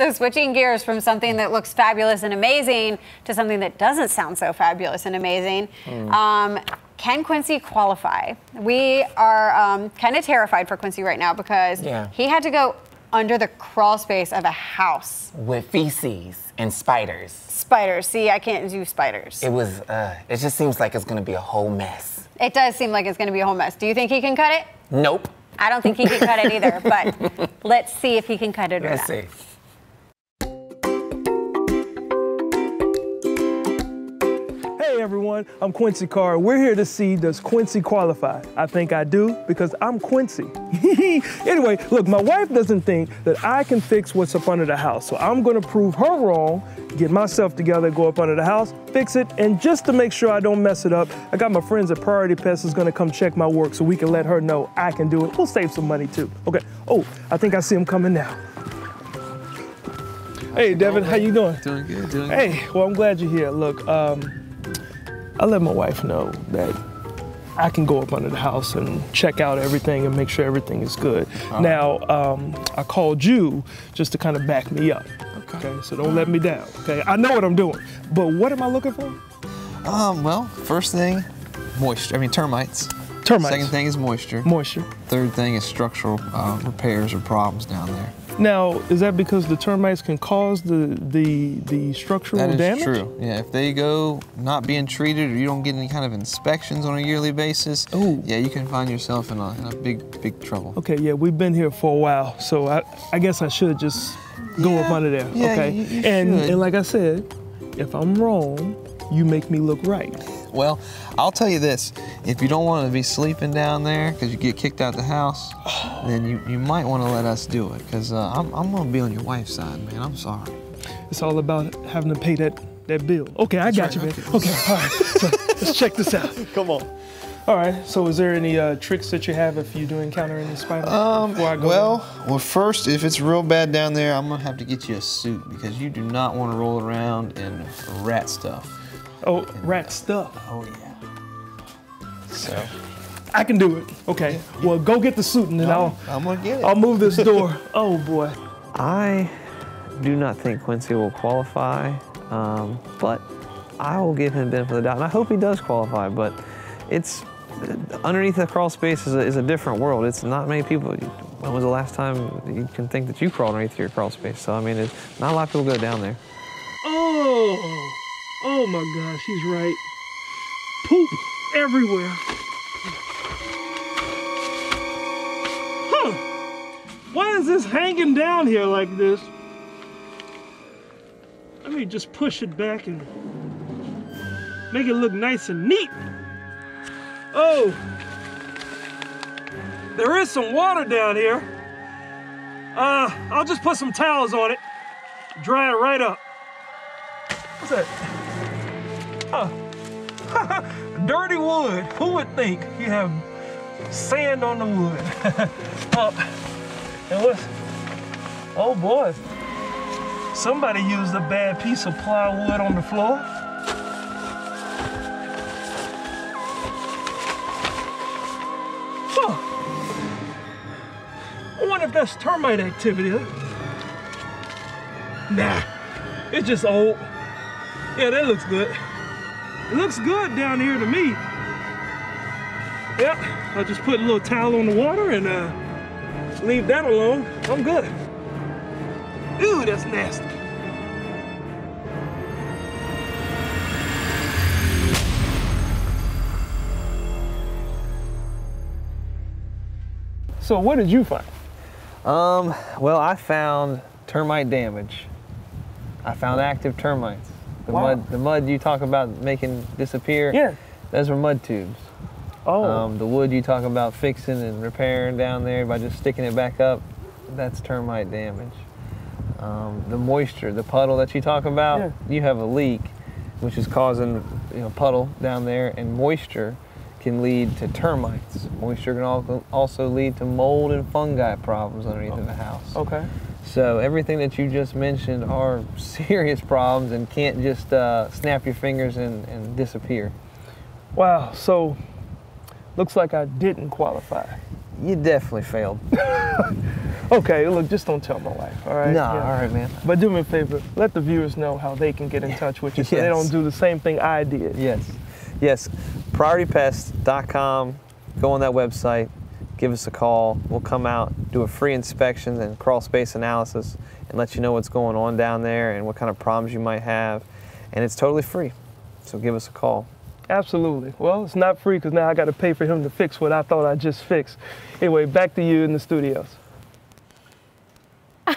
So switching gears from something that looks fabulous and amazing to something that doesn't sound so fabulous and amazing. Hmm. Um, can Quincy qualify? We are um, kind of terrified for Quincy right now because Yeah. he had to go under the crawl space of a house. With feces and spiders. Spiders. See, I can't do spiders. It was, uh, it just seems like it's gonna be a whole mess. It does seem like it's going to be a whole mess. Do you think he can cut it? Nope. I don't think he can cut it either, but let's see if he can cut it or Let's not. see. Hey everyone, I'm Quincy Carr. We're here to see does Quincy qualify? I think I do because I'm Quincy. anyway, look, my wife doesn't think that I can fix what's up under the house, so I'm gonna prove her wrong, get myself together, go up under the house, fix it, and just to make sure I don't mess it up, I got my friends at Priority Pest is gonna come check my work so we can let her know I can do it. We'll save some money too. Okay. Oh, I think I see him coming now. Hey Devin, how you doing? Doing good, doing good. Hey, well, I'm glad you're here. Look, um, I let my wife know that I can go up under the house and check out everything and make sure everything is good. Now, um, I called you just to kind of back me up. Okay. so don't let me down. Okay, I know what I'm doing, but what am I looking for? Um, well, first thing, moisture. I mean termites. Termites. Second thing is moisture. Moisture. Third thing is structural uh, repairs or problems down there. Now, is that because the termites can cause the the the structural That is damage? true. Yeah, if they go not being treated or you don't get any kind of inspections on a yearly basis, Ooh. yeah, you can find yourself in a, in a big, big trouble. Okay, yeah, we've been here for a while, so I, I guess I should just go up Yeah, under there. yeah, okay, you- you and should. and like I said, if I'm wrong, you make me look right. Well, I'll tell you this: if you don't want to be sleeping down there because you get kicked out the house, then you, you might want to let us do it because uh, I'm, I'm gonna be on your wife's side, man. I'm sorry. It's all about having to pay that that bill. Okay, I got right, you, man. okay. Okay, all right. So let's check this out. Come on. All right. So, is there any uh, tricks that you have if you do encounter any spiders? Um, before I go well, well, first, if it's real bad down there, I'm gonna have to get you a suit because you do not want to roll around in rat stuff. Oh, rat stuff. Oh yeah. So I can do it. Okay. Well, go get the suit and then I'll I'm gonna get it. I'll move this door. oh boy. I do not think Quincy will qualify, um, but I will give him the benefit of the doubt, and I hope he does qualify. But it's underneath the crawl space is a, is a different world. It's not many people. When was the last time you can think that you crawled underneath your crawl space? So I mean, it's, not a lot of people go down there. Oh. Oh my gosh, he's right. Poop everywhere. Huh. Why is this hanging down here like this? Let me just push it back and make it look nice and neat. Oh. There is some water down here. Uh, I'll just put some towels on it. Dry it right up. What's that? Huh. Dirty wood. Who would think you have sand on the wood? oh, and what's, oh boy. Somebody used a bad piece of plywood on the floor. That's termite activity. Nah, it's just old. Yeah, that looks good. It looks good down here to me. Yep, I'll just put a little towel on the water and uh, leave that alone. I'm good. Ooh, that's nasty. So what did you find? Um, well, I found termite damage. I found active termites. The Wow. mud, the mud you talk about making disappear. Yeah. Those were mud tubes. Oh, Um, the wood you talk about fixing and repairing down there by just sticking it back up, that's termite damage. Um, the moisture, the puddle that you talk about, Yeah. you have a leak, which is causing you know puddle down there, and moisture can lead to termites. Moisture can al- also lead to mold and fungi problems underneath of the house. okay. So everything that you just mentioned are serious problems and can't just uh, snap your fingers and, and disappear. Wow, so looks like I didn't qualify. You definitely failed. Okay, look, just don't tell my wife, all right? No, all right, man. But do me a favor, let the viewers know how they can get in touch with you so they don't do the same thing I did. Yes. Yes, prioritypest.com. Go on that website, give us a call. We'll come out, do a free inspection and crawl space analysis, and let you know what's going on down there and what kind of problems you might have. And it's totally free. So give us a call. Absolutely. Well, it's not free because now I got to pay for him to fix what I thought I just fixed. Anyway, back to you in the studios.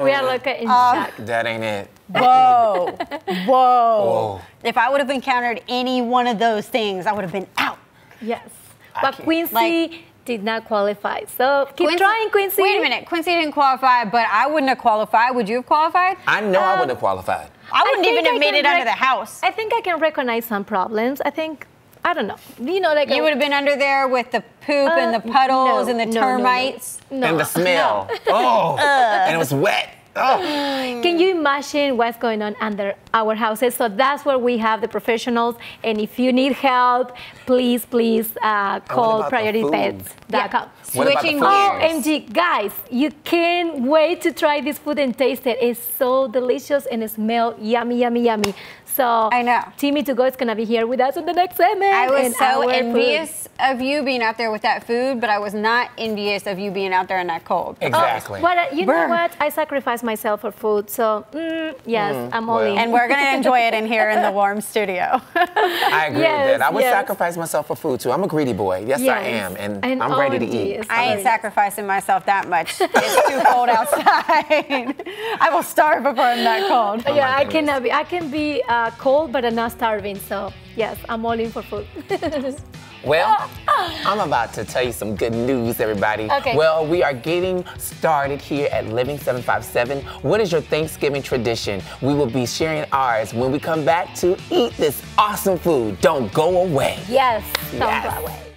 We are like in Um, shock. That ain't it. Whoa. Whoa. Whoa. If I would have encountered any one of those things, I would have been out. Yes. But can't- Quincy Like- did not qualify. So keep trying, Quincy. Wait a minute. Quincy didn't qualify, but I wouldn't have qualified. Would you have qualified? I know I Um, wouldn't have qualified. I wouldn't think even have made can it under rec- the house. I think I can recognize some problems. I think, I don't know. You know, like You a- would have been under there with the poop and Uh, the puddles no, and the no, no, no. termites. No. and the smell. Oh, and it was wet. Oh. Can you imagine what's going on under our houses? So that's where we have the professionals. And if you need help, please, please uh, call Priority the PriorityPest.com. What about the Switching food? Oh. MG, guys, you can't wait to try this food and taste it. It's so delicious and it smells yummy, yummy, yummy. So I know. Timmy to go is gonna be here with us on the next segment. I was so our food. envious of you being out there with that food, but I was not envious of you being out there in that cold. Exactly. But uh, you Brr. know what? I sacrificed myself for food. So mm, yes, I'm all well. in. And we're going to enjoy it in here in the warm studio. I agree Yes, with that. I would yes. sacrifice myself for food too. I'm a greedy boy. Yes, I am. And, And I'm ready to OMG, eat. I ain't sacrificing myself that much. It's too cold outside. I will starve before I'm that cold. Oh yeah, I cannot be. I can be uh, cold, but I'm not starving. So yes, I'm all in for food. Well, I'm about to tell you some good news, everybody. Okay. Well, we are getting started here at Living 757. What is your Thanksgiving tradition? We will be sharing ours when we come back to eat this awesome food. Don't go away. yes, don't Yes. go away.